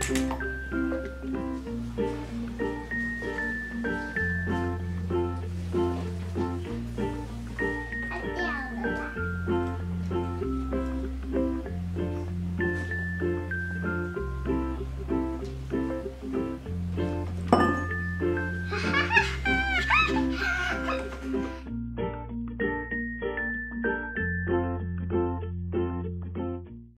掉了吧.